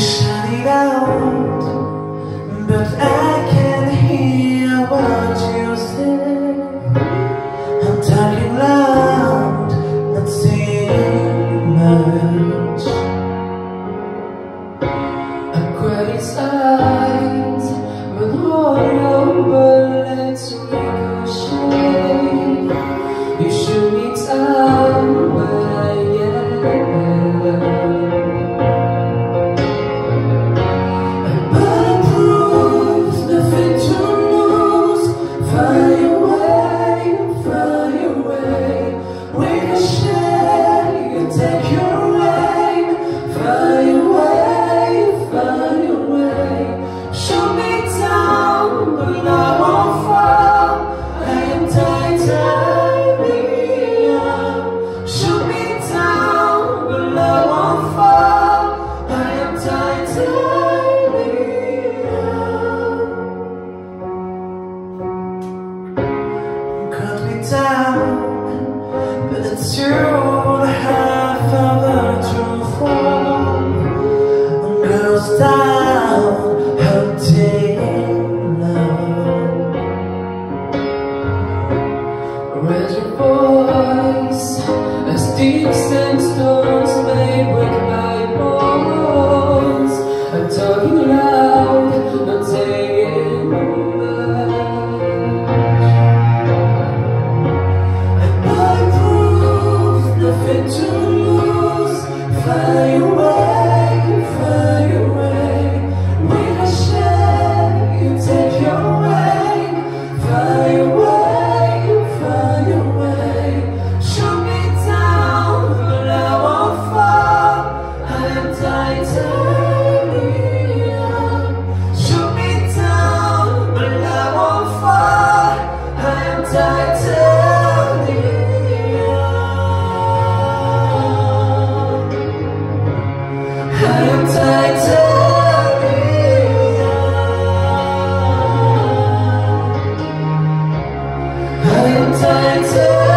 是你的我。but it's you half of the truth. I'm closed down, hunting love. Raise your voice as deep sandstones may wake my. sometimes